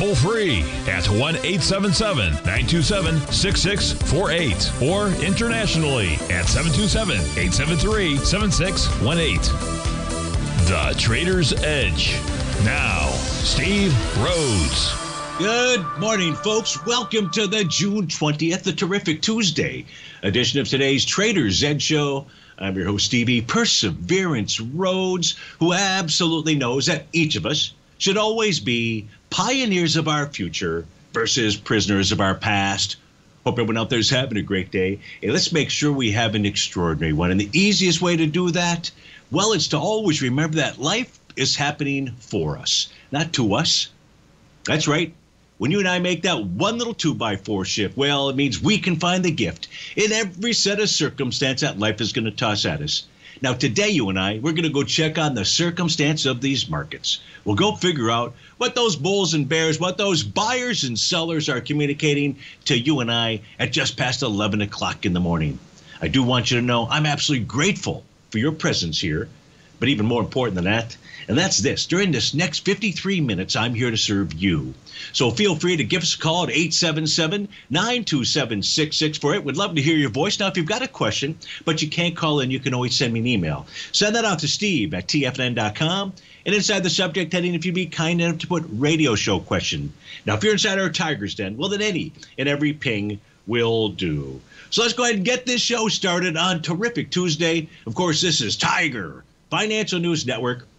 toll free at 1 877 927 6648 or internationally at 727 873 7618. The Trader's Edge. Now, Steve Rhodes. Good morning, folks. Welcome to the June 20th, the terrific Tuesday edition of today's Trader's Edge Show. I'm your host, Stevie Perseverance Rhodes, who absolutely knows that each of us should always be pioneers of our future versus prisoners of our past. Hope everyone out there is having a great day. And let's make sure we have an extraordinary one. And the easiest way to do that, well, it's to always remember that life is happening for us, not to us. That's right. When you and I make that one little two by four shift, well, it means we can find the gift in every set of circumstance that life is going to toss at us. Now, today, you and I, we're going to go check on the circumstance of these markets. We'll go figure out what those bulls and bears, what those buyers and sellers are communicating to you and I at just past 11 o'clock in the morning. I do want you to know I'm absolutely grateful for your presence here. But even more important than that, and that's this during this next 53 minutes, I'm here to serve you. So feel free to give us a call at 877 927 6648. We'd love to hear your voice. Now, if you've got a question, but you can't call in, you can always send me an email. Send that out to steve at tfnn.com. And inside the subject heading, if you'd be kind enough to put radio show question. Now, if you're inside our Tigers Den, well, then any and every ping will do. So let's go ahead and get this show started on Terrific Tuesday. Of course, this is Tiger Financial News Network.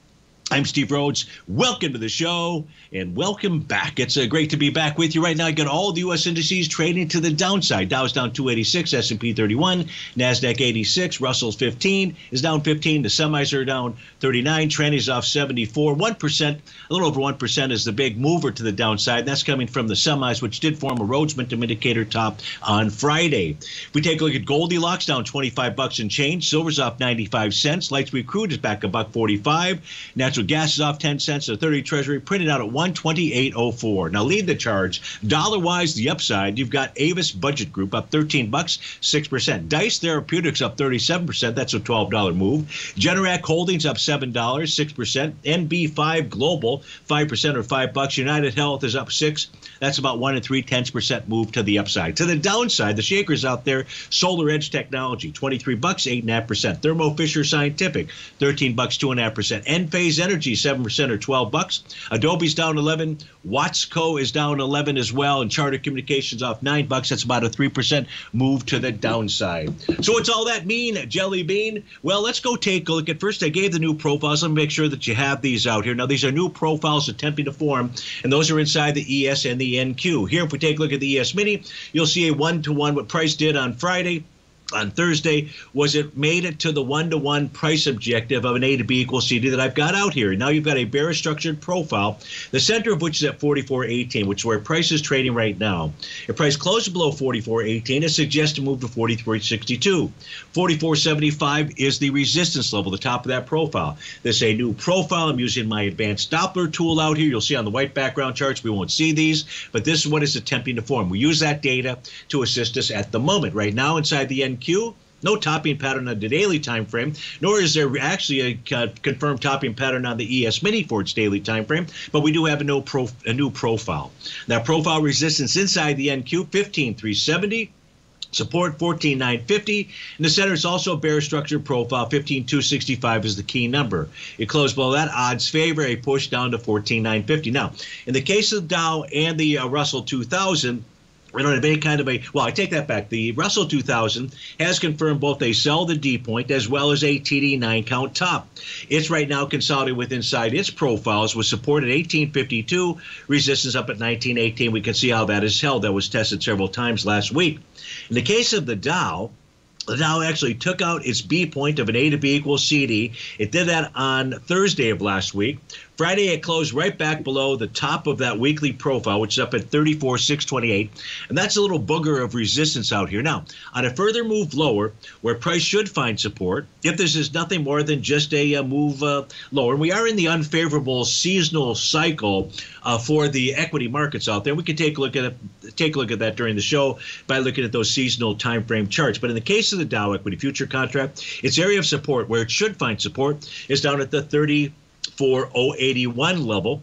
I'm Steve Rhodes. Welcome to the show and welcome back. It's uh, great to be back with you right now. I got all the U.S. indices trading to the downside. Dow's down 286, S&P 31, Nasdaq 86, Russell's 15 is down 15. The semis are down 39. Tranny's off 74. One percent, a little over one percent, is the big mover to the downside. That's coming from the semis, which did form a Rhodes Momentum Indicator top on Friday. If we take a look at Goldilocks, down 25 bucks and change. Silver's off 95 cents. Light sweet crude is back a buck 45. Natural gas is off 10 cents. The 30 Treasury printed out at 128.04. Now lead the charge. Dollar wise, the upside, you've got Avis Budget Group up 13 bucks, 6%. Dice Therapeutics up 37%. That's a $12 move. Generac Holdings up $7, 6%. NV5 Global, 5% or 5 bucks. United Health is up 6 That's about 1 and 3 tenths percent move to the upside. To the downside, the shakers out there, Solar Edge Technology, 23 bucks, 8.5%. Thermo Fisher Scientific, 13 bucks, 2.5%. Enphase Energy, 7% or 12 bucks. Adobe's down 11. Watsco is down 11 as well. And Charter Communications off 9 bucks. That's about a 3% move to the downside. So what's all that mean, Jelly Bean? Well, let's go take a look at first. I gave the new profiles. Let me make sure that you have these out here. Now, these are new profiles attempting to form, and those are inside the ES and the NQ. Here, if we take a look at the ES Mini, you'll see a one to one what price did on Friday on Thursday was it made it to the one to one price objective of an A to B equals CD that I've got out here. Now you've got a bearish structured profile, the center of which is at 44.18, which is where price is trading right now. If price closes below 44.18, it suggests to move to 43.62. 44.75 is the resistance level, the top of that profile. This is a new profile. I'm using my advanced Doppler tool out here. You'll see on the white background charts, we won't see these, but this is what it's attempting to form. We use that data to assist us at the moment. Right now, inside the NQ, no topping pattern on the daily time frame, nor is there actually a uh, confirmed topping pattern on the ES Mini for its daily time frame. But we do have a, no pro, a new profile. Now, profile resistance inside the NQ 15370. Support 14950. and the center, is also a bear structure profile. 15265 is the key number. It closed below that. Odds favor a push down to 14950. Now, in the case of Dow and the uh, Russell 2000, we don't have any kind of a well i take that back. The russell 2000 has confirmed both a sell the d point as well as a td9 count top. It's right now consolidated with inside its profiles with support at 1852 resistance up at 1918 we can see how that is held. That was tested several times last week. In the case of the dow Dow actually took out its B point of an A to B equals CD. It did that on Thursday of last week. Friday, it closed right back below the top of that weekly profile, which is up at 34,628. And that's a little booger of resistance out here. Now, on a further move lower, where price should find support, if this is nothing more than just a, a uh, move uh, lower, and we are in the unfavorable seasonal cycle uh, for the equity markets out there. We can take a look at it, take a look at that during the show by looking at those seasonal time frame charts. But in the case of the Dow equity future contract, its area of support, where it should find support, is down at the 30 for 081 level.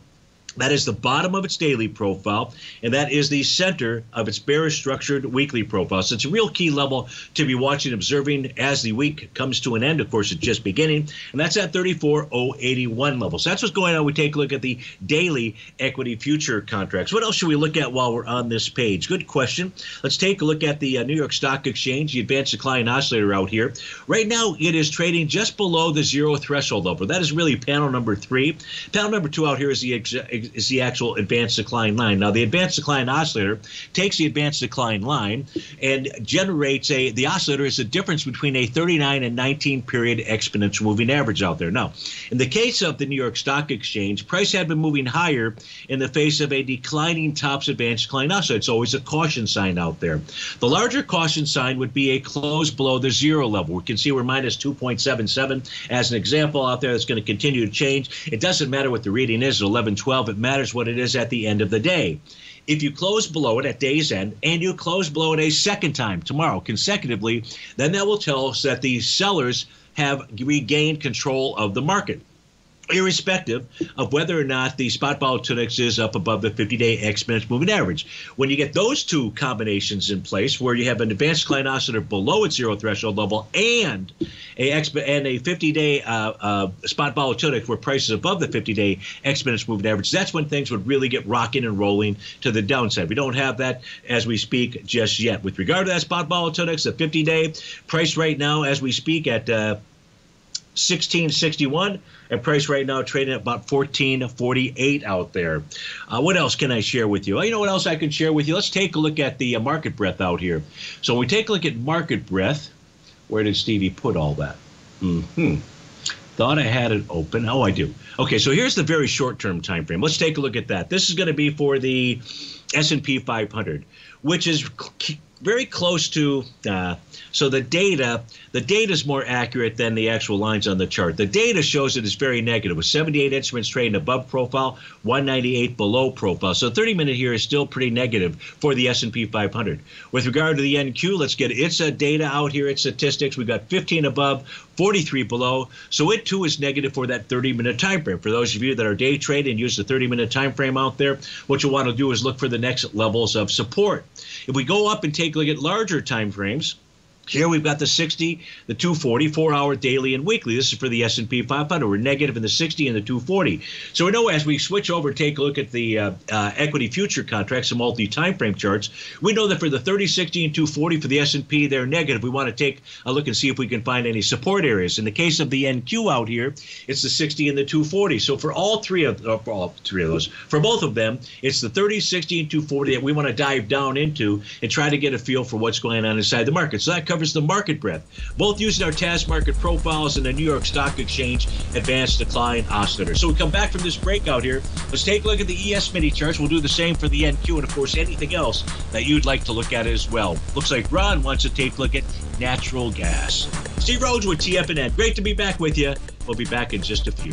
That is the bottom of its daily profile, and that is the center of its bearish structured weekly profile. So it's a real key level to be watching, observing as the week comes to an end. Of course, it's just beginning, and that's at 34,081 level. So that's what's going on. We take a look at the daily equity future contracts. What else should we look at while we're on this page? Good question. Let's take a look at the uh, New York Stock Exchange, the advanced decline oscillator out here. Right now, it is trading just below the zero threshold level. That is really panel number three. Panel number two out here is the ex- is the actual advanced decline line. Now, the advanced decline oscillator takes the advanced decline line and generates a the oscillator is the difference between a 39 and 19 period exponential moving average out there. Now, in the case of the New York Stock Exchange, price had been moving higher in the face of a declining tops advanced decline oscillator. It's always a caution sign out there. The larger caution sign would be a close below the zero level. We can see we're minus 2.77 as an example out there that's going to continue to change. It doesn't matter what the reading is at 1112. It matters what it is at the end of the day. If you close below it at day's end and you close below it a second time tomorrow consecutively, then that will tell us that the sellers have regained control of the market irrespective of whether or not the spot volatility is up above the 50-day exponential moving average. When you get those two combinations in place, where you have an advanced decline oscillator below its zero threshold level and a exp- and a 50-day uh, uh, spot volatility where prices above the 50-day exponential moving average, that's when things would really get rocking and rolling to the downside. We don't have that as we speak just yet. With regard to that spot volatility, the 50-day price right now as we speak at uh, 1661 and price right now trading at about 1448 out there. Uh, what else can I share with you? Well, you know what else I can share with you? Let's take a look at the uh, market breadth out here. So when we take a look at market breadth, where did Stevie put all that? Hmm. Thought I had it open. Oh, I do. Okay, so here's the very short-term time frame. Let's take a look at that. This is going to be for the S&P 500, which is very close to uh, so the data the data is more accurate than the actual lines on the chart. The data shows it is very negative with 78 instruments trading above profile 198 below profile. So 30 minute here is still pretty negative for the s&p 500 with regard to the nq let's get its uh, data out here its statistics. We've got 15 above 43 below. So it too is negative for that 30 minute time frame. For those of you that are day trading and use the 30 minute time frame out there. What you want to do is look for the next levels of support. If we go up and take a look at larger time frames, here we've got the 60, the 240, four-hour daily and weekly. This is for the S&P 500. We're negative in the 60 and the 240. So we know as we switch over, take a look at the uh, uh, equity future contracts, the multi-time frame charts. We know that for the 30, 60, and 240 for the S&P, they're negative. We want to take a look and see if we can find any support areas. In the case of the NQ out here, it's the 60 and the 240. So for all three of uh, for all three of those, for both of them, it's the 30, 60, and 240 that we want to dive down into and try to get a feel for what's going on inside the market. So that covers covers the market breadth, both using our TAS market profiles and the New York Stock Exchange advanced decline oscillator. So we come back from this breakout here. Let's take a look at the ES mini charts. We'll do the same for the NQ and, of course, anything else that you'd like to look at as well. Looks like Ron wants to take a look at natural gas. Steve Rhodes with TFNN. Great to be back with you. We'll be back in just a few.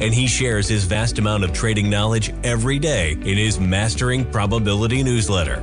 and he shares his vast amount of trading knowledge every day in his Mastering Probability newsletter.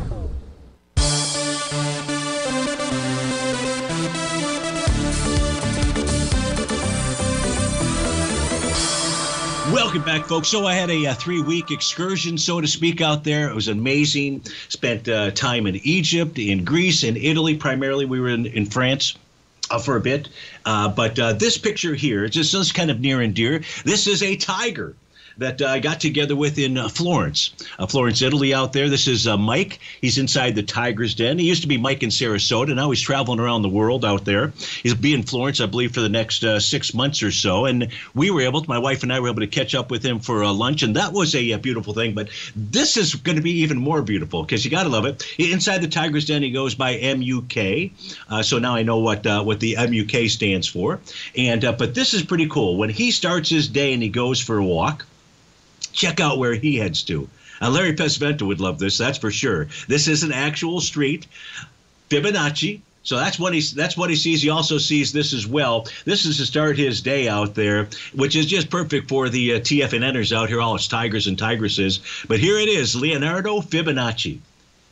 Welcome back, folks. So I had a, a three-week excursion, so to speak, out there. It was amazing. Spent uh, time in Egypt, in Greece, in Italy. Primarily, we were in, in France. Uh, for a bit, uh, but uh, this picture here, just, just kind of near and dear. This is a tiger that I got together with in uh, Florence, uh, Florence, Italy, out there. This is uh, Mike. He's inside the Tiger's Den. He used to be Mike in Sarasota. And now he's traveling around the world out there. He'll be in Florence, I believe, for the next uh, six months or so. And we were able, to, my wife and I were able to catch up with him for uh, lunch, and that was a, beautiful thing. But this is going to be even more beautiful because you got to love it. Inside the Tiger's Den, he goes by MUK. Uh, so now I know what what the MUK stands for. And but this is pretty cool. When he starts his day and he goes for a walk check out where he heads to. Uh, Larry Pesavento would love this, that's for sure. This is an actual street, Fibonacci. So that's what he that's what he sees. He also sees this as well. This is to start his day out there, which is just perfect for the uh, TFNNers out here, all its tigers and tigresses. But here it is, Leonardo Fibonacci.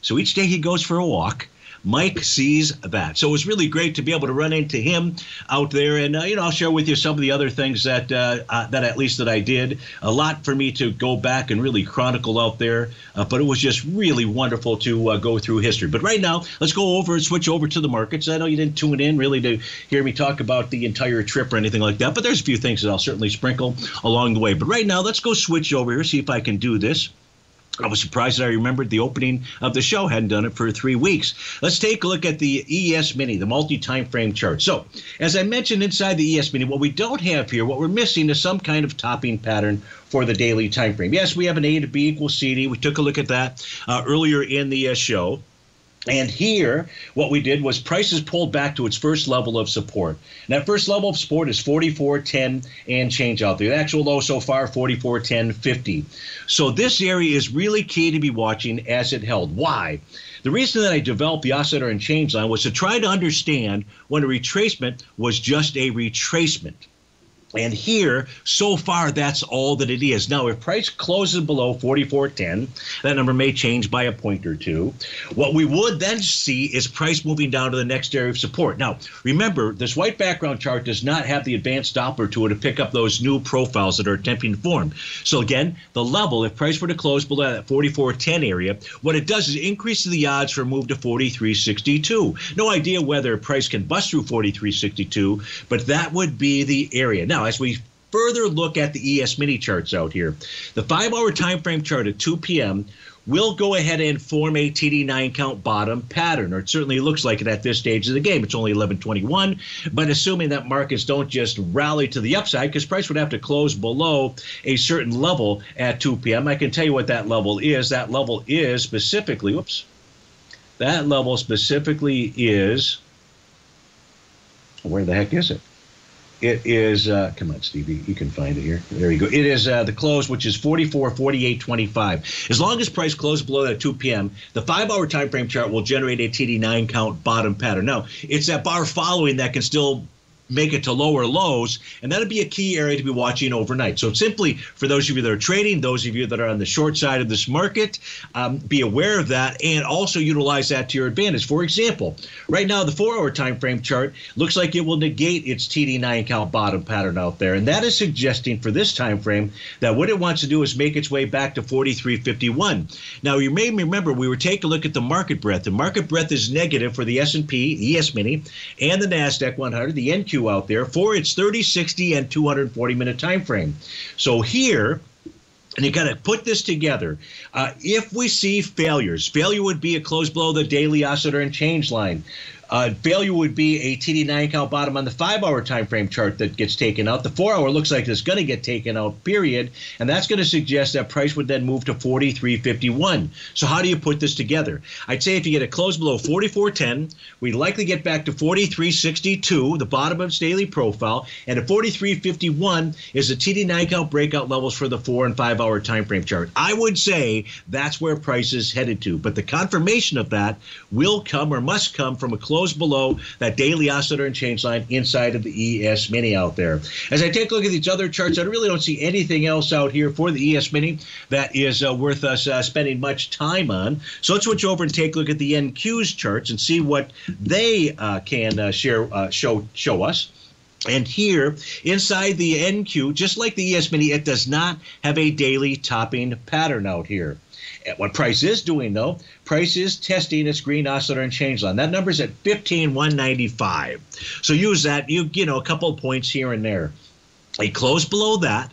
So each day he goes for a walk Mike sees that. So it was really great to be able to run into him out there, and uh, you know I'll share with you some of the other things that uh, uh, that at least that I did. A lot for me to go back and really chronicle out there, uh, but it was just really wonderful to uh, go through history. But right now, let's go over and switch over to the markets. I know you didn't tune in really to hear me talk about the entire trip or anything like that, but there's a few things that I'll certainly sprinkle along the way. But right now, let's go switch over here, see if I can do this. I was surprised that I remembered the opening of the show. Hadn't done it for three weeks. Let's take a look at the ES Mini, the multi-time frame chart. So, as I mentioned inside the ES Mini, what we don't have here, what we're missing is some kind of topping pattern for the daily time frame. Yes, we have an A to B equals CD. We took a look at that uh, earlier in the uh, show. And here, what we did was prices pulled back to its first level of support. And that first level of support is 44.10 and change out there. The actual low so far, 44.10.50. So this area is really key to be watching as it held. Why? The reason that I developed the oscillator and change line was to try to understand when a retracement was just a retracement. And here, so far, that's all that it is. Now, if price closes below 44.10, that number may change by a point or two. What we would then see is price moving down to the next area of support. Now, remember, this white background chart does not have the advanced Doppler to it to pick up those new profiles that are attempting to form. So again, the level, if price were to close below that 44.10 area, what it does is increase the odds for a move to 43.62. No idea whether price can bust through 43.62, but that would be the area. Now, now, as we further look at the ES mini charts out here, the five hour time frame chart at 2 p.m. will go ahead and form a TD9 count bottom pattern, or it certainly looks like it at this stage of the game. It's only 1121, but assuming that markets don't just rally to the upside, because price would have to close below a certain level at 2 p.m. I can tell you what that level is. That level is specifically, whoops, that level specifically is, where the heck is it? It is, uh, come on, Stevie, you can find it here. There you go. It is uh, the close, which is 44, 48, 25. As long as price closes below that 2 p.m., the five hour time frame chart will generate a TD9 count bottom pattern. Now, it's that bar following that can still make it to lower lows, and that'd be a key area to be watching overnight. So simply for those of you that are trading, those of you that are on the short side of this market, um, be aware of that and also utilize that to your advantage. For example, right now the four-hour time frame chart looks like it will negate its TD9 count bottom pattern out there, and that is suggesting for this time frame that what it wants to do is make its way back to 43.51. Now you may remember we were taking a look at the market breadth. The market breadth is negative for the S&P, ES Mini, and the Nasdaq 100. The NQ out there for its 30, 60, and 240 minute time frame. So here, and you got to put this together. Uh, if we see failures, failure would be a close below the daily oscillator and change line. Uh, failure would be a TD9 count bottom on the five hour time frame chart that gets taken out. The four hour looks like it's going to get taken out, period. And that's going to suggest that price would then move to 43.51. So, how do you put this together? I'd say if you get a close below 44.10, we likely get back to 43.62, the bottom of its daily profile. And a 43.51 is the TD9 count breakout levels for the four and five hour time frame chart. I would say that's where price is headed to. But the confirmation of that will come or must come from a close close below that daily oscillator and change line inside of the ES Mini out there. As I take a look at these other charts, I really don't see anything else out here for the ES Mini that is uh, worth us uh, spending much time on. So let's switch over and take a look at the NQ's charts and see what they uh, can uh, share uh, show show us. And here inside the NQ, just like the ES Mini, it does not have a daily topping pattern out here. What price is doing though, price is testing its green oscillator and change line. That number is at 15,195. So use that. You you know a couple of points here and there. A close below that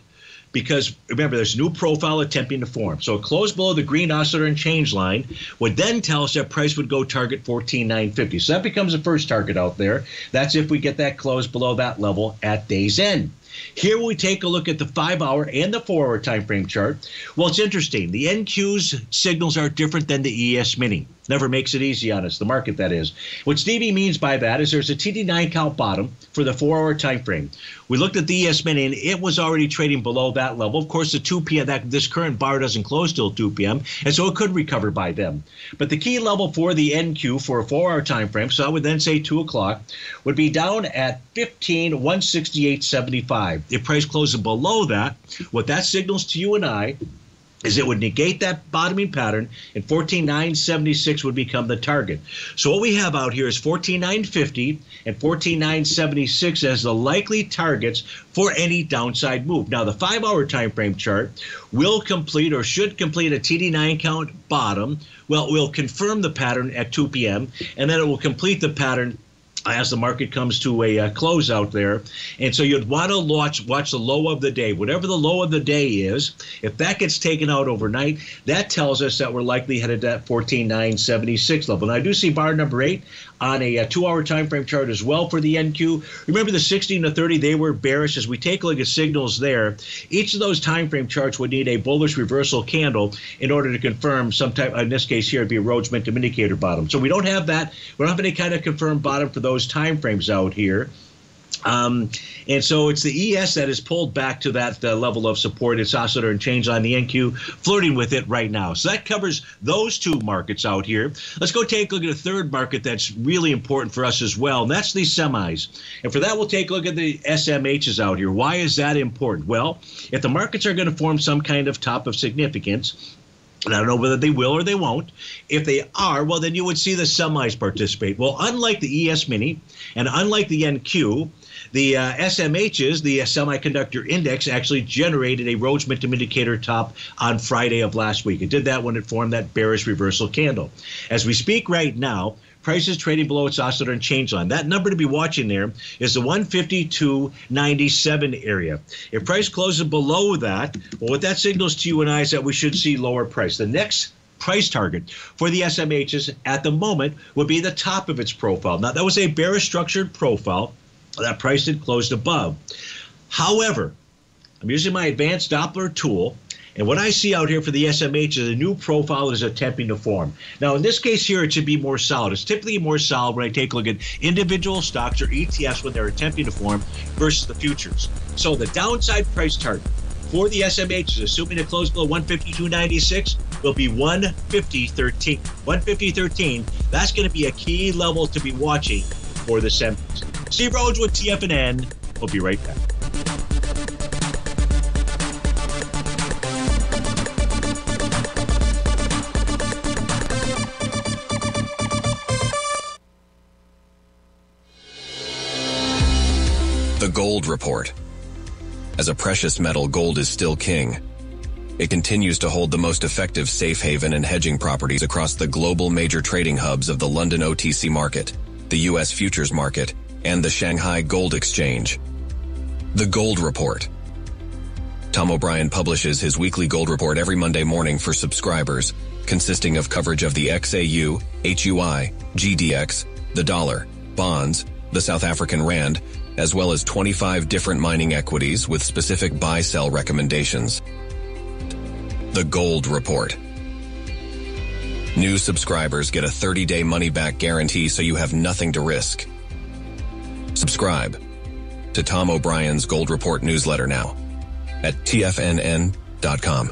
because remember there's a new profile attempting to form. So a close below the green oscillator and change line would then tell us that price would go target 14,950. So that becomes the first target out there. That's if we get that close below that level at day's end. Here we take a look at the five hour and the four hour time frame chart. Well, it's interesting. The NQ's signals are different than the ES Mini. Never makes it easy on us, the market that is. What Stevie means by that is there's a TD9 count bottom for the four hour time frame. We looked at the ES Mini and it was already trading below that level. Of course, the 2 p.m. that this current bar doesn't close till 2 p.m. and so it could recover by then. But the key level for the NQ for a four hour time frame, so I would then say 2 o'clock, would be down at 15 168.75. If price closes below that, what that signals to you and I is it would negate that bottoming pattern and 14976 would become the target. So what we have out here is 14950 and 14976 as the likely targets for any downside move. Now the 5-hour time frame chart will complete or should complete a TD9 count bottom. Well, it will confirm the pattern at 2 p.m. and then it will complete the pattern as the market comes to a uh, close out there. And so you'd want to watch watch the low of the day. Whatever the low of the day is, if that gets taken out overnight, that tells us that we're likely headed to that 14,976 level. And I do see bar number eight on a, a two-hour time frame chart as well for the NQ. Remember the 16 to 30, they were bearish. As we take a look at signals there, each of those time frame charts would need a bullish reversal candle in order to confirm some type, in this case here, it'd be a Rhodes Momentum Indicator bottom. So we don't have that. We don't have any kind of confirmed bottom for those time frames out here. Um, and so it's the ES that is pulled back to that uh, level of support. It's oscillator and change on the NQ, flirting with it right now. So that covers those two markets out here. Let's go take a look at a third market that's really important for us as well, and that's the semis. And for that, we'll take a look at the SMHs out here. Why is that important? Well, if the markets are going to form some kind of top of significance, and I don't know whether they will or they won't. If they are, well, then you would see the semis participate. Well, unlike the ES Mini and unlike the NQ, the uh, SMHs, the uh, Semiconductor Index, actually generated a Rhodes Momentum Indicator top on Friday of last week. It did that when it formed that bearish reversal candle. As we speak right now, prices trading below its oscillator and change line. That number to be watching there is the 152.97 area. If price closes below that, well, what that signals to you and I is that we should see lower price. The next price target for the SMHs at the moment would be the top of its profile. Now, that was a bearish structured profile that price had closed above. However, I'm using my advanced Doppler tool, and what I see out here for the SMH is a new profile that is attempting to form. Now, in this case here, it should be more solid. It's typically more solid when I take a look at individual stocks or ETFs when they're attempting to form versus the futures. So the downside price target for the SMH is assuming it closed below 152.96 will be 150.13. 150.13, that's going to be a key level to be watching for the semis. Steve Rhodes with TFNN. We'll be right back. The Gold Report. As a precious metal, gold is still king. It continues to hold the most effective safe haven and hedging properties across the global major trading hubs of the London OTC market, the U.S. futures market, and the Shanghai Gold Exchange. The Gold Report. Tom O'Brien publishes his weekly gold report every Monday morning for subscribers, consisting of coverage of the XAU, HUI, GDX, the dollar, bonds, the South African rand, as well as 25 different mining equities with specific buy-sell recommendations. The Gold Report. New subscribers get a 30-day money-back guarantee so you have nothing to risk. Subscribe to Tom O'Brien's Gold Report newsletter now at tfnn.com.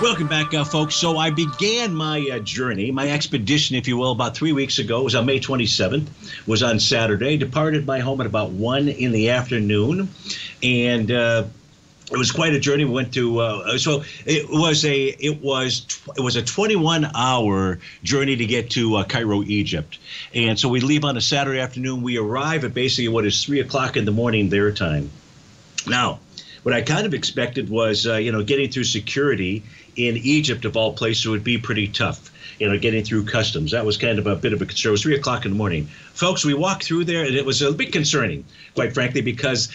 Welcome back, uh, folks. So I began my uh, journey, my expedition, if you will, about three weeks ago. It was on May 27th. Was on Saturday. Departed my home at about one in the afternoon, and uh, it was quite a journey. We went to uh, so it was a it was it was a 21 hour journey to get to uh, Cairo, Egypt, and so we leave on a Saturday afternoon. We arrive at basically what is three o'clock in the morning their time. Now, what I kind of expected was uh, you know getting through security in Egypt of all places would be pretty tough. You know, getting through customs. That was kind of a bit of a concern. It was three o'clock in the morning. Folks, we walked through there and it was a bit concerning, quite frankly, because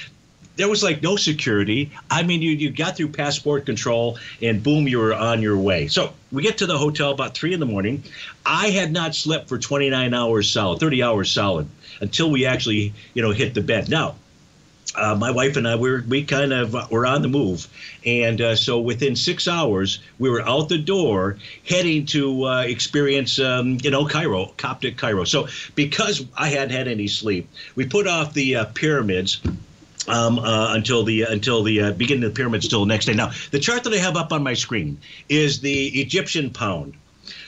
there was like no security. I mean, you, you got through passport control and boom, you were on your way. So we get to the hotel about three in the morning. I had not slept for 29 hours solid, 30 hours solid until we actually, you know, hit the bed. Now, uh, my wife and I we were we kind of uh, were on the move, and uh, so within six hours we were out the door heading to uh, experience um, you know Cairo, Coptic Cairo. So because I hadn't had any sleep, we put off the uh, pyramids. Um, uh, until the until the beginning of the pyramids till the next day. Now, the chart that I have up on my screen is the Egyptian pound.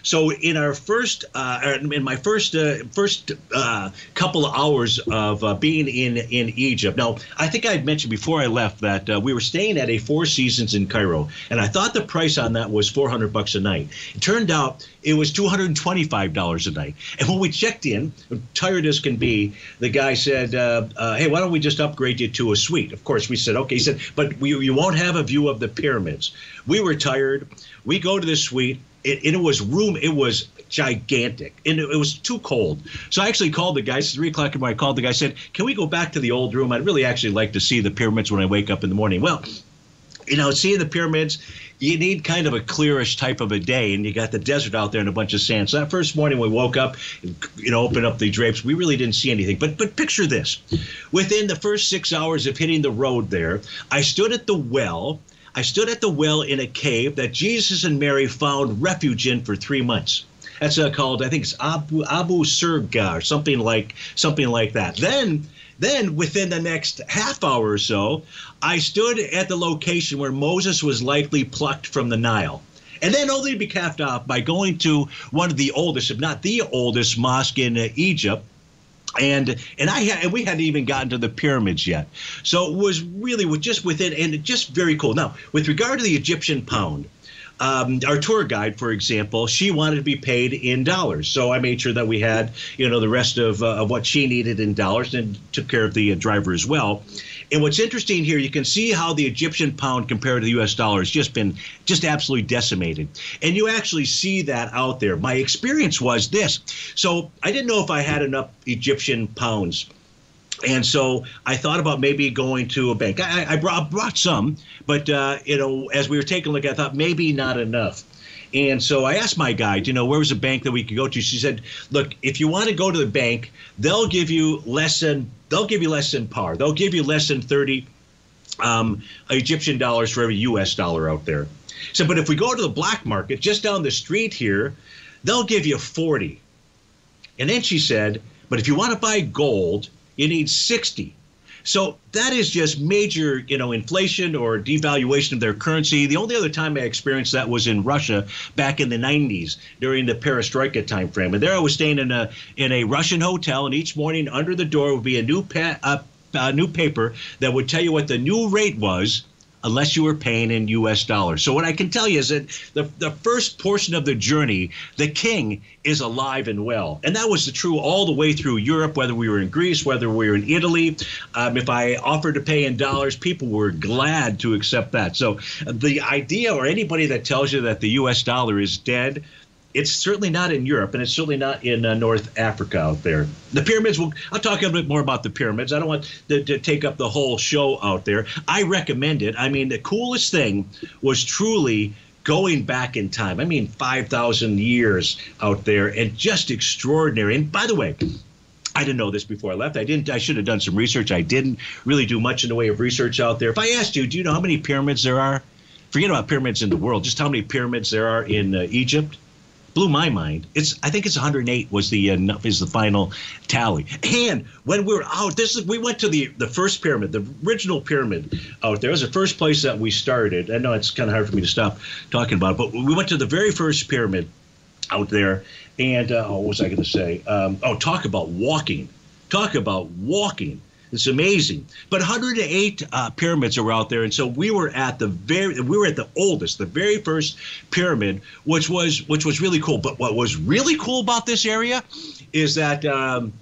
So in our first, uh, in my first uh, first uh, couple of hours of uh, being in in Egypt. Now, I think I had mentioned before I left that uh, we were staying at a Four Seasons in Cairo, and I thought the price on that was 400 bucks a night. It turned out it was $225 a night. And when we checked in, tired as can be, the guy said, uh, "Hey, why don't we just upgrade you to a suite?" Of course, we said, "Okay." He said, "But we, you won't have a view of the pyramids." We were tired. We go to the suite it, it was room. It was gigantic, and it, it, was too cold. So I actually called the guy. It's three o'clock in the morning. I called the guy. Said, "Can we go back to the old room? I'd really actually like to see the pyramids when I wake up in the morning." Well, you know, seeing the pyramids, you need kind of a clearish type of a day, and you got the desert out there and a bunch of sand. So that first morning we woke up, and, you know, opened up the drapes, we really didn't see anything. But but picture this: within the first six hours of hitting the road there, I stood at the well I stood at the well in a cave that Jesus and Mary found refuge in for three months. That's uh, called, I think it's Abu Abu Surga or something like something like that. Then, then within the next half hour or so, I stood at the location where Moses was likely plucked from the Nile. And then only to be capped off by going to one of the oldest, if not the oldest, mosque in uh, Egypt, and and I had, and we hadn't even gotten to the pyramids yet. So it was really just within and just very cool. Now, with regard to the Egyptian pound, um, our tour guide, for example, she wanted to be paid in dollars. So I made sure that we had, you know, the rest of, uh, of what she needed in dollars and took care of the uh, driver as well. And what's interesting here, you can see how the Egyptian pound compared to the US dollar has just been just absolutely decimated. And you actually see that out there. My experience was this. So I didn't know if I had enough Egyptian pounds and so I thought about maybe going to a bank. I, I brought, brought some, but uh, you know, as we were taking a look, I thought maybe not enough. And so I asked my guide, you know, where was a bank that we could go to? She said, look, if you want to go to the bank, they'll give you less than they'll give you less than par. They'll give you less than thirty um, Egyptian dollars for every U.S. dollar out there. So, but if we go to the black market just down the street here, they'll give you forty. And then she said, but if you want to buy gold, you need 60. So that is just major, you know, inflation or devaluation of their currency. The only other time I experienced that was in Russia back in the 90s during the Perestroika timeframe. And there I was staying in a in a Russian hotel, and each morning under the door would be a new pa- a new paper that would tell you what the new rate was unless you were paying in US dollars. So what I can tell you is that the, the first portion of the journey, the king is alive and well. And that was true all the way through Europe, whether we were in Greece, whether we were in Italy. Um, if I offered to pay in dollars, people were glad to accept that. So the idea or anybody that tells you that the US dollar is dead, it's certainly not in Europe, and it's certainly not in uh, North Africa out there. The pyramids. Will, I'll talk a little bit more about the pyramids. I don't want to, to, take up the whole show out there. I recommend it. I mean, the coolest thing was truly going back in time. I mean, five thousand years out there, and just extraordinary. And by the way. I didn't know this before I left. I didn't. I should have done some research. I didn't really do much in the way of research out there. If I asked you, do you know how many pyramids there are? Forget about pyramids in the world. Just how many pyramids there are in uh, Egypt blew my mind. It's I think it's 108 was the uh, is the final tally. And when we were out, this is we went to the the first pyramid, the original pyramid out there. It was the first place that we started. I know it's kind of hard for me to stop talking about, it, but we went to the very first pyramid out there. And uh, what was I going to say? Um, oh, talk about walking. Talk about walking. It's amazing. But 108 uh, pyramids are out there, and so we were at the very we were at the oldest, the very first pyramid, which was which was really cool. But what was really cool about this area is that. Um,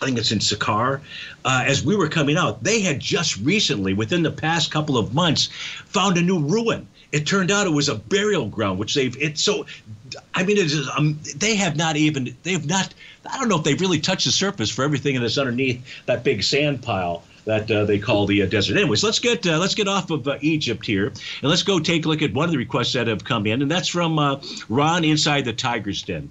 I think it's in Saqqara. Uh, as we were coming out, they had just recently, within the past couple of months, found a new ruin. It turned out it was a burial ground, which they've. It's so. I mean, it is. Um, they have not even. They have not I don't know if they've really touched the surface for everything that's underneath that big sand pile that uh, they call the uh, desert. Anyways, let's get uh, let's get off of uh, Egypt here and let's go take a look at one of the requests that have come in, and that's from uh, Ron inside the Tiger's Den.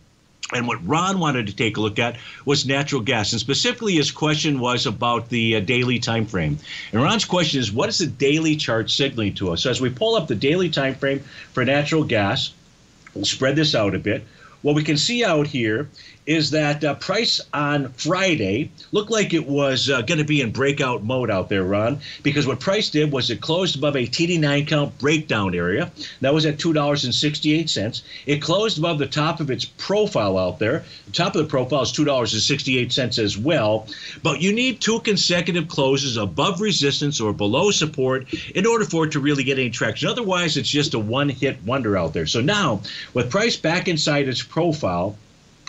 And what Ron wanted to take a look at was natural gas, and specifically his question was about the uh, daily time frame. And Ron's question is, what is the daily chart signaling to us? So as we pull up the daily time frame for natural gas, we'll spread this out a bit. What we can see out here is that uh, price on Friday looked like it was uh, going to be in breakout mode out there, Ron, because what price did was it closed above a TD9 count breakdown area. That was at $2.68. It closed above the top of its profile out there. The top of the profile is $2.68 as well. But you need two consecutive closes above resistance or below support in order for it to really get any traction. Otherwise, it's just a one hit wonder out there. So now, with price back inside its profile,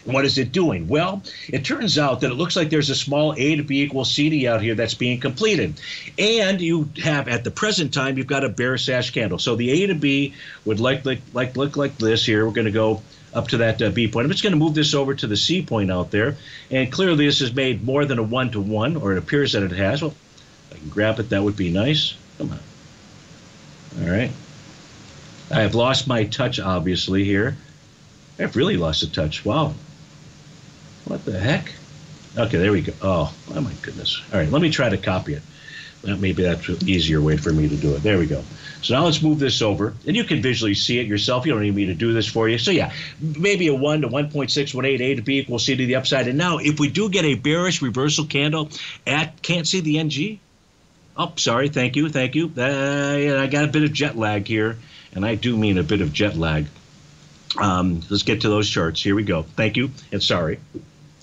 what is it doing? Well, it turns out that it looks like there's a small A to B equals CD out here that's being completed. And you have, at the present time, you've got a bear sash candle. So the A to B would like, like, like look like this here. We're going to go up to that uh, B point. I'm just going to move this over to the C point out there. And clearly this has made more than a one-to-one, or it appears that it has. Well, I can grab it. That would be nice. Come on. All right. I have lost my touch, obviously, here. I've really lost a touch. Wow. What the heck? Okay, there we go. Oh, oh my goodness. All right, let me try to copy it. Maybe that's an easier way for me to do it. There we go. So now let's move this over, and you can visually see it yourself. You don't need me to do this for you. So yeah, maybe a 1 to 1.618 A to B equals C to the upside. And now if we do get a bearish reversal candle at, can't see the NG? Oh, sorry. Thank you. Thank you. Uh, I got a bit of jet lag here, and I do mean a bit of jet lag. Um, let's get to those charts. Here we go. Thank you, and sorry.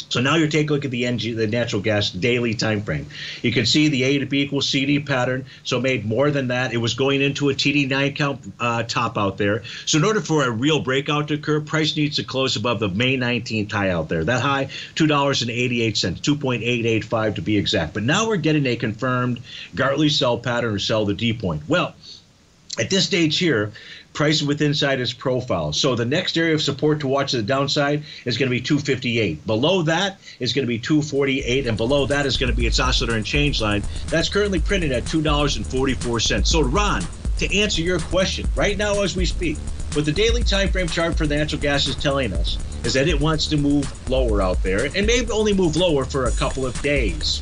So now you take a look at the NG, the natural gas daily time frame. You can see the A to B equals CD pattern. So made more than that. It was going into a TD9 count uh, top out there. So in order for a real breakout to occur, price needs to close above the May 19th high out there. That high, two dollars and eighty-eight cents, two point eight eight five to be exact. But now we're getting a confirmed Gartley sell pattern or sell the D point. Well. At this stage here, price with inside its profile. So the next area of support to watch the downside is going to be 258. Below that is going to be 248, and below that is going to be its oscillator and change line. That's currently printed at $2.44. So Ron, to answer your question, right now as we speak, what the daily time frame chart for natural gas is telling us is that it wants to move lower out there and maybe only move lower for a couple of days.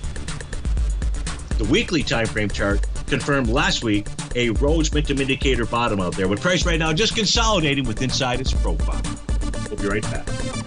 The weekly time frame chart confirmed last week a Rhodes Momentum Indicator bottom out there, with price right now just consolidating with inside its profile. We'll be right back.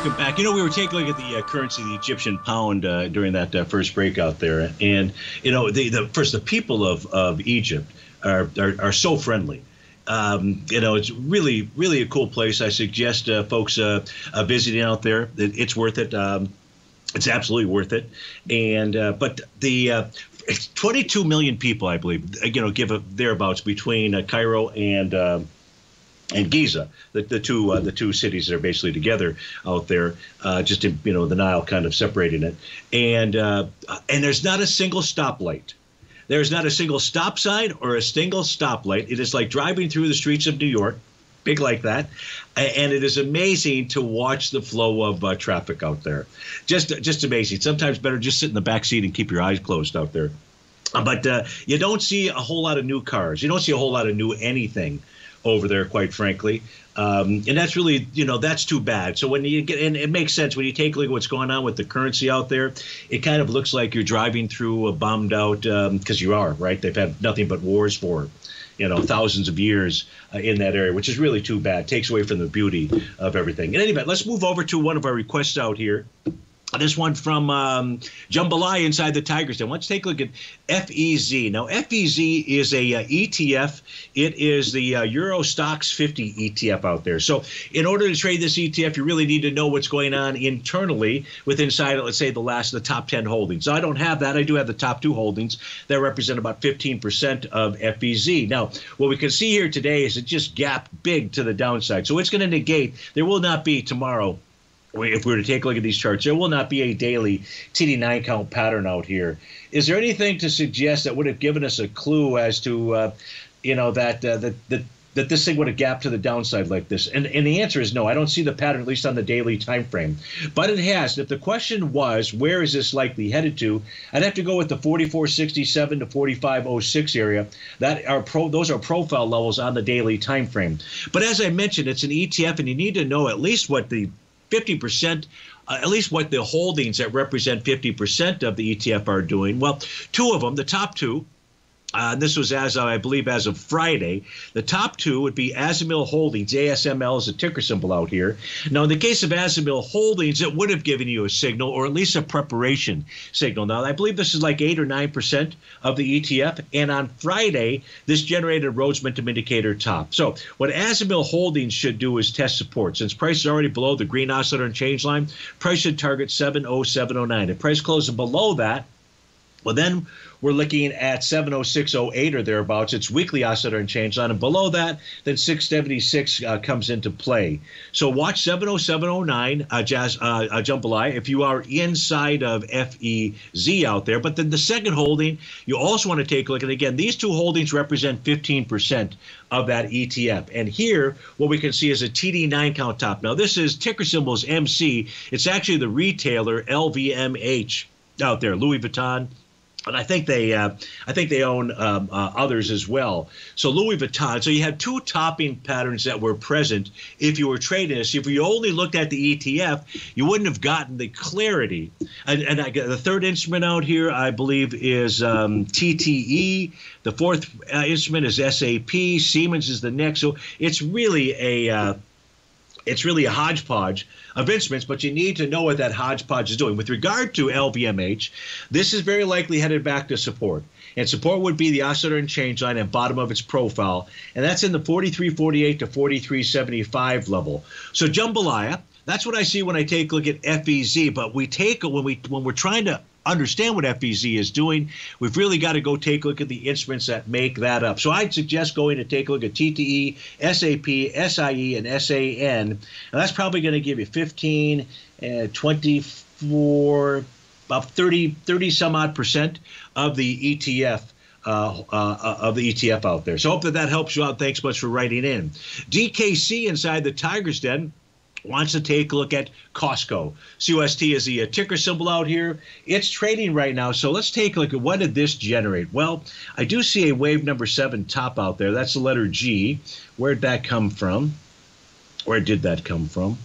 Welcome back. You know, we were taking a look at the uh, currency, the Egyptian pound, uh, during that uh, first breakout there, and you know, the, the first the people of, of Egypt are, are, are so friendly. Um, you know, it's really really a cool place. I suggest uh, folks uh, uh, visiting out there. It, it's worth it. Um, it's absolutely worth it. And but the it's 22 million people, I believe, you know, give a thereabouts between Cairo and and Giza, the, the two uh, the two cities that are basically together out there, uh, just in, you know the Nile kind of separating it, and uh, and there's not a single stoplight. There's not a single stop sign or a single stoplight. It is like driving through the streets of New York, big like that, and it is amazing to watch the flow of uh, traffic out there. Just just amazing. Sometimes better just sit in the back seat and keep your eyes closed out there. But uh, you don't see a whole lot of new cars. You don't see a whole lot of new anything over there, quite frankly. Um, and that's really, you know, that's too bad. So when you get, and it makes sense when you take a look at what's going on with the currency out there, it kind of looks like you're driving through a bombed out, because um, you are, right? They've had nothing but wars for, you know, thousands of years uh, in that area, which is really too bad. Takes away from the beauty of everything. In any event, let's move over to one of our requests out here. This one from um, Jambalaya inside the Tigers Den. Let's take a look at FEZ. Now, FEZ is a uh, ETF. It is the uh, Euro STOXX 50 ETF out there. So, in order to trade this ETF, you really need to know what's going on internally with inside, let's say, the last, the top 10 holdings. So I don't have that. I do have the top two holdings that represent about 15% of FEZ. Now, what we can see here today is it just gapped big to the downside. So it's going to negate. There will not be tomorrow if we were to take a look at these charts, there will not be a daily TD9 count pattern out here. Is there anything to suggest that would have given us a clue as to, uh, you know, that, uh, that that that this thing would have gapped to the downside like this? And and the answer is no. I don't see the pattern at least on the daily time frame. But it has. If the question was where is this likely headed to, I'd have to go with the 4467 to 4506 area. That are pro. Those are profile levels on the daily time frame. But as I mentioned, it's an ETF, and you need to know at least what the 50%, uh, at least what the holdings that represent 50% of the ETF are doing. Well, two of them, the top two, Uh, this was as of, I believe, as of Friday. The top two would be ASML Holdings. ASML is a ticker symbol out here. Now, in the case of ASML Holdings, it would have given you a signal or at least a preparation signal. Now, I believe this is like 8 or 9% of the ETF. And on Friday, this generated a Rhodes Momentum Indicator top. So, what ASML Holdings should do is test support. Since price is already below the green oscillator and change line, price should target 70709. If price closes below that, well, then we're looking at 70608 or thereabouts. It's weekly oscillator and change line. And below that, then 676 uh, comes into play. So watch 70709, uh, Jazz, uh, uh, Jambalaya, if you are inside of FEZ out there. But then the second holding, you also want to take a look. And again, these two holdings represent 15% of that ETF. And here, what we can see is a TD9 count top. Now, this is ticker symbols MC. It's actually the retailer LVMH out there, Louis Vuitton, and I think they, uh, I think they own um, uh, others as well. So Louis Vuitton. So you had two topping patterns that were present if you were trading this. If you only looked at the ETF, you wouldn't have gotten the clarity. And, and I, the third instrument out here, I believe, is um, TTE. The fourth uh, instrument is SAP. Siemens is the next. So it's really a uh, it's really a hodgepodge of instruments, but you need to know what that hodgepodge is doing. With regard to LVMH, this is very likely headed back to support. And support would be the oscillator and change line at bottom of its profile. And that's in the 43.48 to 43.75 level. So jambalaya, that's what I see when I take a look at FEZ. But we take when we when we're trying to understand what FEZ is doing, we've really got to go take a look at the instruments that make that up. So I'd suggest going to take a look at TTE, SAP, SIE, and SAN. And that's probably going to give you 15, uh, 24, about 30, 30 some odd percent of the ETF. Uh, uh, of the ETF out there. So hope that that helps you out. Thanks much for writing in. DKC inside the Tigers Den wants to take a look at Costco. CUST is the uh, ticker symbol out here. It's trading right now. So let's take a look at what did this generate. Well, I do see a wave number seven top out there. That's the letter G. Where'd that come from? Where did that come from?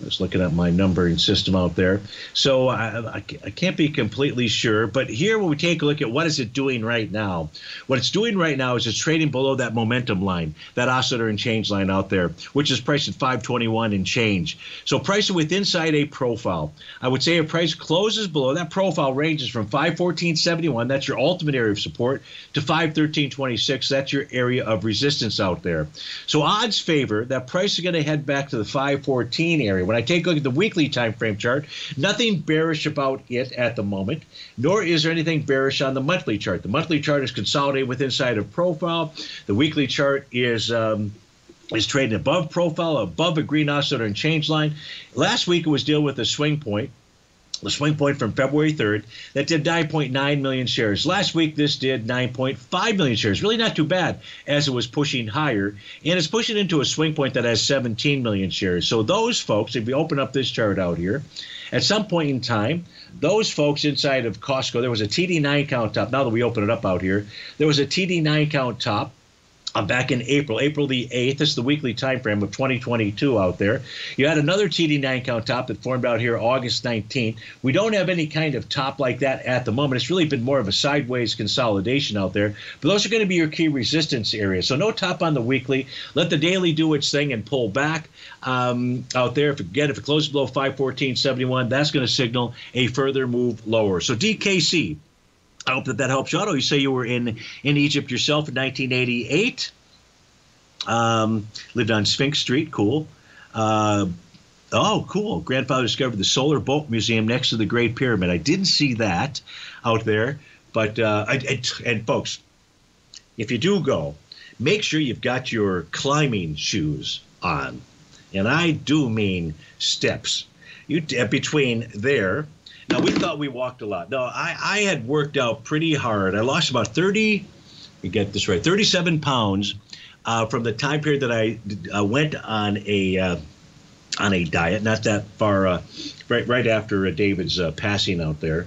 I was looking at my numbering system out there. So I, I, can't be completely sure. But here, when we take a look at what is it doing right now, what it's doing right now is it's trading below that momentum line, that oscillator and change line out there, which is priced at 521 and change. So pricing with inside a profile. I would say if price closes below that profile ranges from 514.71, that's your ultimate area of support, to 513.26, that's your area of resistance out there. So odds favor that price is going to head back to the 514 area when I take a look at the weekly time frame chart, nothing bearish about it at the moment, nor is there anything bearish on the monthly chart. The monthly chart is consolidated with inside of profile. The weekly chart is um, is trading above profile, above a green oscillator and change line. Last week it was dealing with a swing point the swing point from February 3rd, that did 9.9 million shares. Last week, this did 9.5 million shares. Really not too bad as it was pushing higher. And it's pushing into a swing point that has 17 million shares. So, those folks, if we open up this chart out here, at some point in time, those folks inside of Costco, there was a TD9 count top. Now that we open it up out here, there was a TD9 count top uh, back in April, April the 8th. This is the weekly time frame of 2022 out there. You had another TD9 count top that formed out here August 19th. We don't have any kind of top like that at the moment. It's really been more of a sideways consolidation out there. But those are going to be your key resistance areas. So no top on the weekly. Let the daily do its thing and pull back um, out there. If again, if it closes below 514.71, that's going to signal a further move lower. So DKC I hope that that helps you out. Oh, you say you were in in Egypt yourself in 1988. Um, lived on Sphinx Street. Cool. Uh, oh, cool. Grandfather discovered the Solar Boat Museum next to the Great Pyramid. I didn't see that out there, but uh, I, and folks, if you do go, make sure you've got your climbing shoes on, and I do mean steps. You between there now we thought we walked a lot. No, I, I had worked out pretty hard. I lost about 30, you get this right, 37 pounds uh, from the time period that I uh, went on a uh, on a diet, not that far, uh, right right after uh, David's uh, passing out there.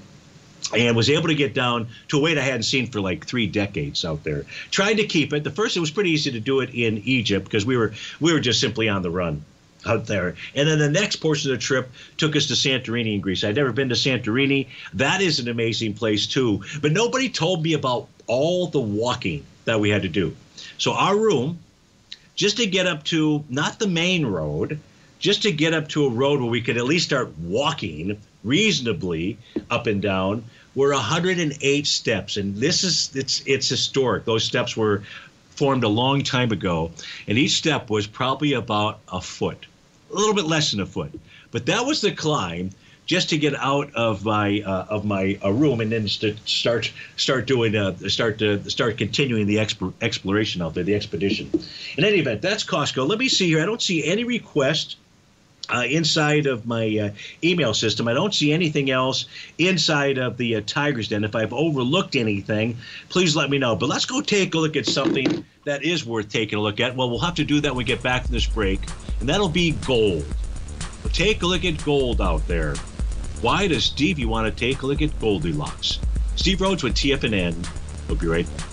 And was able to get down to a weight I hadn't seen for like three decades out there. Tried to keep it. The first, it was pretty easy to do it in Egypt because we were we were just simply on the run out there. And then the next portion of the trip took us to Santorini in Greece. I'd never been to Santorini. That is an amazing place too. But nobody told me about all the walking that we had to do. So our room, just to get up to not the main road, just to get up to a road where we could at least start walking reasonably up and down were 108 steps and this is it's it's historic those steps were formed a long time ago and each step was probably about a foot a little bit less than a foot. But that was the climb just to get out of my uh, of my uh, room and then to start start doing uh, start to start continuing the exp- exploration out there, the expedition. In any event, that's Costco. Let me see here. I don't see any request. Uh, inside of my uh, email system. I don't see anything else inside of the uh, Tiger's Den. If I've overlooked anything, please let me know. But let's go take a look at something that is worth taking a look at. Well, we'll have to do that when we get back from this break and that'll be gold. Take a look at gold out there. Why does Stevie want to take a look at Goldilocks? Steve Rhodes with TFNN. We'll be right back.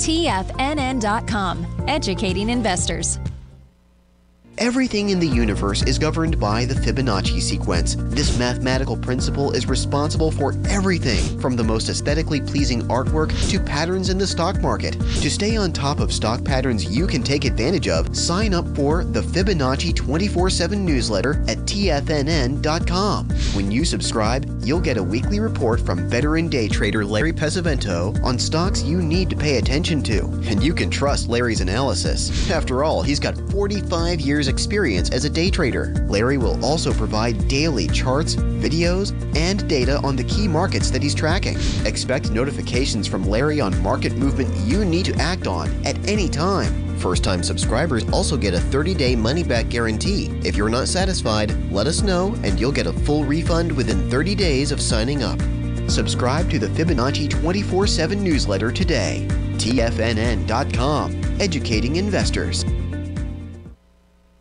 TFNN.com, educating investors. Everything in the universe is governed by the Fibonacci sequence. This mathematical principle is responsible for everything from the most aesthetically pleasing artwork to patterns in the stock market. To stay on top of stock patterns you can take advantage of, sign up for the Fibonacci 24 7 newsletter at TFNN.com. When you subscribe, you'll get a weekly report from veteran day trader Larry Pesavento on stocks you need to pay attention to. And you can trust Larry's analysis. After all, he's got 45 years experience as a day trader. Larry will also provide daily charts, videos, and data on the key markets that he's tracking. Expect notifications from Larry on market movement you need to act on at any time. First time subscribers also get a 30 day money back guarantee. If you're not satisfied, let us know and you'll get a full refund within 30 days of signing up. Subscribe to the Fibonacci 24 7 newsletter today. TFNN.com, educating investors.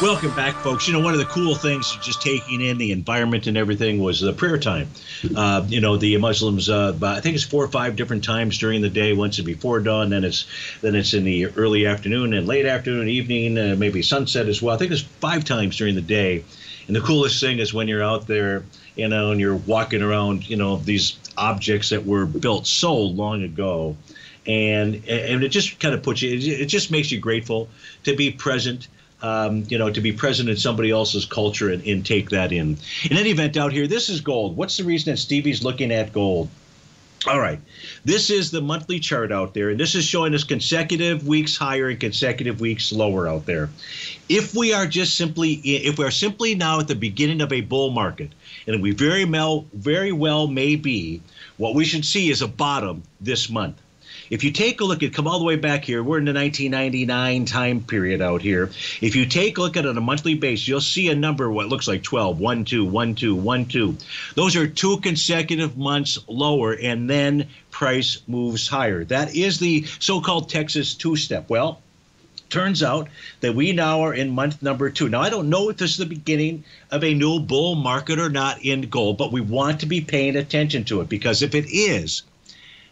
Welcome back, folks. You know, one of the cool things, just taking in the environment and everything, was the prayer time. Uh, you know, the Muslims, uh, I think it's four or five different times during the day. Once it's before dawn, then it's then it's in the early afternoon and late afternoon, evening, uh, maybe sunset as well. I think it's five times during the day. And the coolest thing is when you're out there, you know, and you're walking around, you know, these objects that were built so long ago. And, and it just kind of puts you, it just makes you grateful to be present um, you know, to be present in somebody else's culture and, and take that in. In any event, out here, this is gold. What's the reason that Stevie's looking at gold? All right. This is the monthly chart out there, and this is showing us consecutive weeks higher and consecutive weeks lower out there. If we are just simply, if we are simply now at the beginning of a bull market, and we very well, very well may be, what we should see is a bottom this month. If you take a look at, come all the way back here, we're in the 1999 time period out here. If you take a look at it on a monthly basis, you'll see a number, what looks like 12, 1, 2, 1, 2, 1, 2. Those are two consecutive months lower, and then price moves higher. That is the so called Texas two step. Well, turns out that we now are in month number two. Now, I don't know if this is the beginning of a new bull market or not in gold, but we want to be paying attention to it because if it is,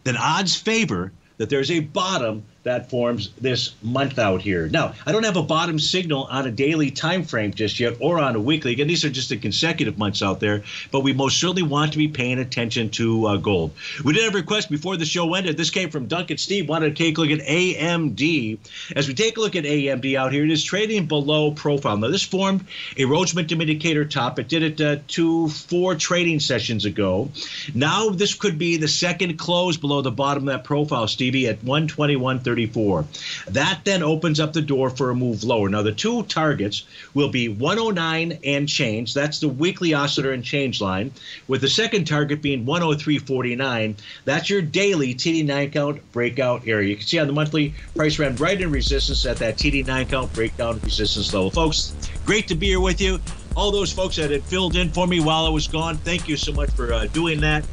then odds favor that there's a bottom that forms this month out here. Now, I don't have a bottom signal on a daily time frame just yet or on a weekly. Again, these are just the consecutive months out there, but we most certainly want to be paying attention to uh, gold. We did have a request before the show ended. This came from Duncan Steve, wanted to take a look at AMD. As we take a look at AMD out here, it is trading below profile. Now, this formed a Momentum Indicator top. It did it uh, two, four trading sessions ago. Now, this could be the second close below the bottom of that profile, Stevie, at 121.30. 34. That then opens up the door for a move lower. Now, the two targets will be 109 and change. That's the weekly oscillator and change line, with the second target being 103.49. That's your daily TD9 count breakout area. You can see on the monthly price ran right in resistance at that TD9 count breakdown resistance level. Folks, great to be here with you all those folks that had filled in for me while I was gone. Thank you so much for uh, doing that.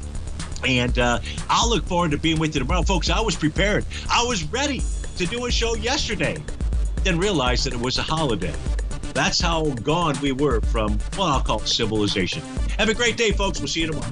And uh, I'll look forward to being with you tomorrow. Folks, I was prepared. I was ready to do a show yesterday, then realized that it was a holiday. That's how gone we were from, well, I'll call civilization. Have a great day, folks. We'll see you tomorrow.